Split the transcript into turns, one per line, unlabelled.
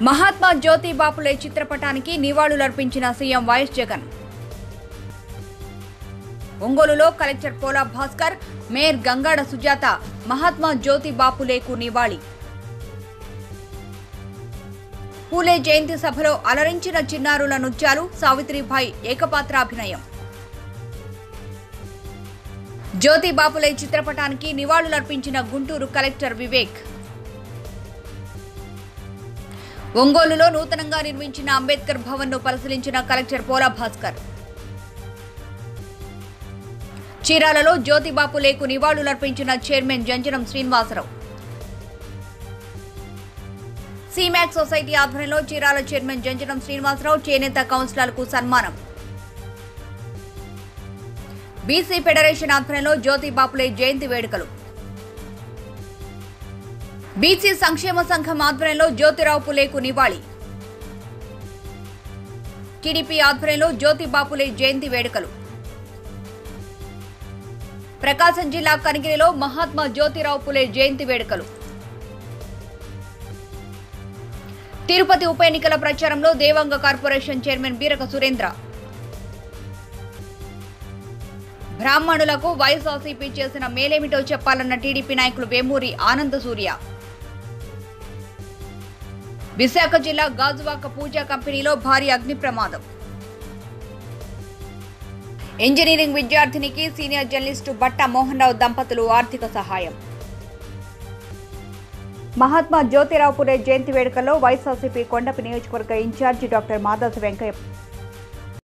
మహాత్మా జ్యోతి బాపులే చిత్రపటానికి నివాళులర్పించిన CM YS Jagan. ఒంగోలులో collector Pola Bhaskar mayor Gangada Sujatha Mahatma జ్యోతి బాపులేకు నివాళి. పూలే జయంతి సభలో అలరించిన చిన్నారుల నృత్యాలు సావిత్రిబాయి ఏకపాత్రాభినయం జ్యోతి బాపులే చిత్రపటానికి నివాళులర్పించిన గుంటూరు కలెక్టర్ వివేక్. ఒంగోలులో నూతనంగా నిర్మించిన అంబేద్కర్ భవన్ను పరిశీలించిన కలెక్టర్ పోలా భాస్కర్. చీరాలలో జ్యోతిబాపు లేకు నివాళులర్పించిన చైర్మన్ జంజనం శ్రీనివాసరావు. సీమాక్ సొసైటీ ఆధ్వర్యంలో చీరాల చైర్మన్ జంజనం శ్రీనివాసరావు చేనేత కౌన్సిలర్లకు సన్మానం. బీసీ ఫెడరేషన్ ఆధ్వర్యంలో జ్యోతిబాపులే జయంతి వేడుకలు. బీసీ సంక్షేమ సంఘం ఆధ్వర్యంలో జ్యోతిరావు పులేకు నివాళి. టీడీపీ ఆధ్వర్యంలో జ్యోతిబాపులే జయంతి వేడుకలు. ప్రకాశం జిల్లా కనిగిరిలో మహాత్మా జ్యోతిరావు పులే జయంతి వేడుకలు. తిరుపతి ఉప ఎన్నికల ప్రచారంలో దేవాంగ కార్పొరేషన్ చైర్మన్ బీరక సురేంద్ర. బ్రాహ్మణులకు వైఎస్ఆర్సీపీ చేసిన మేలేమిటో చెప్పాలన్న టీడీపీ నాయకులు వేమూరి ఆనంద సూర్య. విశాఖ జిల్లా గాజువాక పూజా కంపెనీలో భారీ అగ్ని ప్రమాదం. ఇంజనీరింగ్ విద్యార్థినికి సీనియర్ జర్నలిస్టు బట్ట మోహన్ రావు దంపతులు ఆర్థిక సహాయం. మహాత్మా జ్యోతిరావు పురే జయంతి వేడుకల్లో వైఎస్ఆర్సీపీ కొండపి నియోజకవర్గ ఇన్ఛార్జి డాక్టర్ మాదాసు వెంకయ్య